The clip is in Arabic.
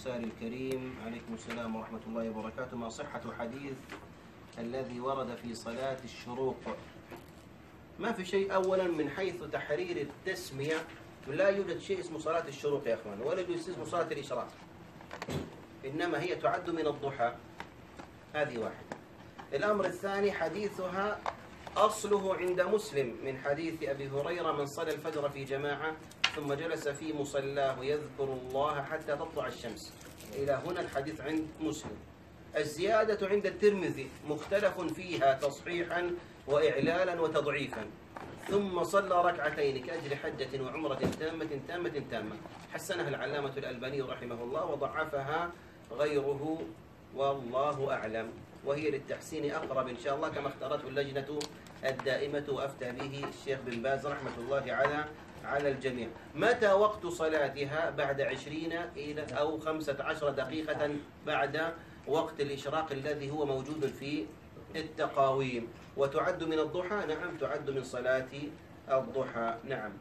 السائل الكريم عليكم السلام ورحمة الله وبركاته. ما صحة حديث الذي ورد في صلاة الشروق؟ ما في شيء أولا من حيث تحرير التسمية؟ لا يوجد شيء اسمه صلاة الشروق يا أخوان ولا يوجد اسمه صلاة الإشراق إنما هي تعد من الضحى. هذه واحدة. الأمر الثاني حديثها أصله عند مسلم من حديث أبي هريرة من صلى الفجر في جماعة ثم جلس في مصلاه يذكر الله حتى تطلع الشمس. إلى هنا الحديث عند مسلم. الزيادة عند الترمذي مختلف فيها تصحيحا وإعلالا وتضعيفا. ثم صلى ركعتين كأجر حجة وعمرة تامة تامة تامة. حسنها العلامة الألباني رحمه الله وضعفها غيره. والله أعلم. وهي للتحسين أقرب إن شاء الله كما اختارته اللجنة الدائمة وأفتى به الشيخ بن باز رحمة الله على على الجميع. متى وقت صلاتها؟ بعد عشرين إلى أو خمسة عشر دقيقة بعد وقت الإشراق الذي هو موجود في التقاويم. وتعد من الضحى؟ نعم تعد من صلاة الضحى. نعم.